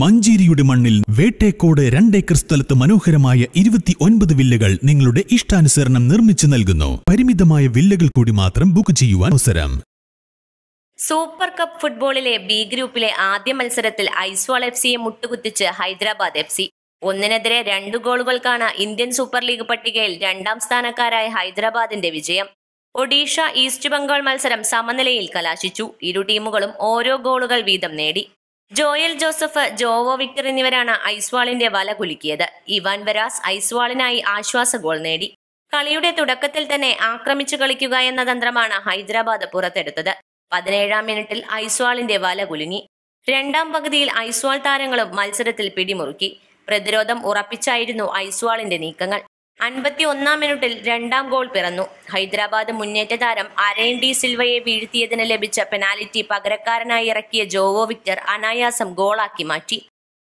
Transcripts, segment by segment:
മഞ്ചേരിയുടെ മണ്ണിൽ വേട്ടേക്കോട് രണ്ടേക്കർ സ്ഥലത്ത് മനോഹരമായ ഇരുപത്തി ഒൻപത് വില്ലകൾ നിങ്ങളുടെ ഇഷ്ടാനുസരണം നിർമ്മിച്ചു നൽകുന്നു. പരിമിതമായ വില്ലകൾ കൂടി മാത്രം ബുക്ക് ചെയ്യുവാൻ അവസരം. സൂപ്പർ കപ്പ് ഫുട്ബോളിലെ ബി ഗ്രൂപ്പിലെ ആദ്യ മത്സരത്തിൽ ഐസ്വാൾ എഫ് സിയെ മുട്ടുകുത്തിച്ച് ഹൈദരാബാദ് എഫ് സി. ഒന്നിനെതിരെ രണ്ട് ഗോളുകൾക്കാണ് ഇന്ത്യൻ സൂപ്പർ ലീഗ് പട്ടികയിൽ രണ്ടാം സ്ഥാനക്കാരായ ഹൈദരാബാദിന്റെ വിജയം. ഒഡീഷ ഈസ്റ്റ് ബംഗാൾ മത്സരം സമനിലയിൽ കലാശിച്ചു. ഇരു ടീമുകളും ഓരോ ഗോളുകൾ വീതം നേടി. ജോയൽ ജോസഫ് ജോവോ വിക്ടർ എന്നിവരാണ് ഐസ്വാളിന്റെ വല കുലുക്കിയത്. ഇവാൻ വരാസ് ഐസ്വാളിനായി ആശ്വാസ ഗോൾ നേടി. കളിയുടെ തുടക്കത്തിൽ തന്നെ ആക്രമിച്ചു കളിക്കുക എന്ന തന്ത്രമാണ് ഹൈദരാബാദ് പുറത്തെടുത്തത്. പതിനേഴാം മിനിറ്റിൽ ഐസ്വാളിന്റെ വല കുലുങ്ങി. രണ്ടാം പകുതിയിൽ ഐസ്വാൾ താരങ്ങളും മത്സരത്തിൽ പിടിമുറുക്കി. പ്രതിരോധം ഉറപ്പിച്ചായിരുന്നു ഐസ്വാളിന്റെ നീക്കങ്ങൾ. അൻപത്തി ഒന്നാം മിനിറ്റിൽ രണ്ടാം ഗോൾ പിറന്നു. ഹൈദരാബാദ് മുന്നേറ്റ താരം അരയൻ ഡി സിൽവയെ വീഴ്ത്തിയതിന് ലഭിച്ച പെനാലിറ്റി പകരക്കാരനായി ഇറക്കിയ ജോവോ വിക്ടർ അനായാസം ഗോളാക്കി മാറ്റി.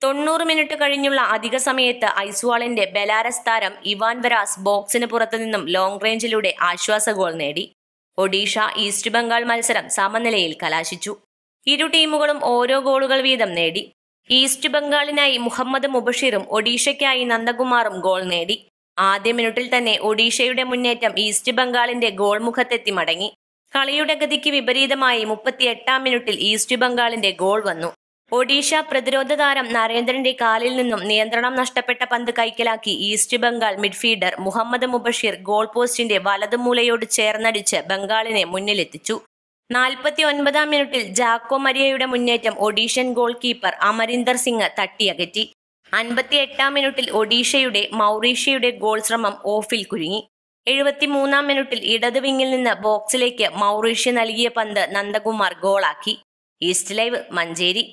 തൊണ്ണൂറ് മിനിറ്റ് കഴിഞ്ഞുള്ള അധിക സമയത്ത് ഐസ്വാളിന്റെ ബെലാരസ് താരം ഇവാൻ വരാസ് ബോക്സിന് പുറത്തു നിന്നും ലോങ് റേഞ്ചിലൂടെ ആശ്വാസ ഗോൾ നേടി. ഒഡീഷ ഈസ്റ്റ് ബംഗാൾ മത്സരം സമനിലയിൽ കലാശിച്ചു. ഇരു ടീമുകളും ഓരോ ഗോളുകൾ വീതം നേടി. ഈസ്റ്റ് ബംഗാളിനായി മുഹമ്മദ് മുബഷീറും ഒഡീഷയ്ക്കായി നന്ദകുമാറും ഗോൾ നേടി. ആദ്യ മിനിറ്റിൽ തന്നെ ഒഡീഷയുടെ മുന്നേറ്റം ഈസ്റ്റ് ബംഗാളിന്റെ ഗോൾമുഖത്തെത്തി മടങ്ങി. കളിയുടെ ഗതിക്ക് വിപരീതമായി മുപ്പത്തിയെട്ടാം മിനിറ്റിൽ ഈസ്റ്റ് ബംഗാളിന്റെ ഗോൾ വന്നു. ഒഡീഷ പ്രതിരോധ താരം നരേന്ദ്രന്റെ കാലിൽ നിന്നും നിയന്ത്രണം നഷ്ടപ്പെട്ട പന്ത് കൈക്കലാക്കി East Bengal midfielder Muhammad Mubashir goal പോസ്റ്റിന്റെ വലതുമൂലയോട് ചേർന്നടിച്ച് ബംഗാളിനെ മുന്നിലെത്തിച്ചു. നാൽപ്പത്തി ഒൻപതാം മിനിറ്റിൽ ജാക്കോ മരിയയുടെ മുന്നേറ്റം ഒഡീഷ്യൻ ഗോൾ കീപ്പർ അമരീന്ദർ സിംഗ് തട്ടിയകറ്റി. അൻപത്തി എട്ടാം മിനിറ്റിൽ ഒഡീഷയുടെ മൗറീഷ്യയുടെ ഗോൾ ശ്രമം ഓഫിൽ കുരുങ്ങി. എഴുപത്തിമൂന്നാം മിനിറ്റിൽ ഇടത് വിങ്ങിൽ നിന്ന് ബോക്സിലേക്ക് മൗറീഷ്യ നൽകിയ പന്ത് നന്ദകുമാർ ഗോളാക്കി. East live Manjeri.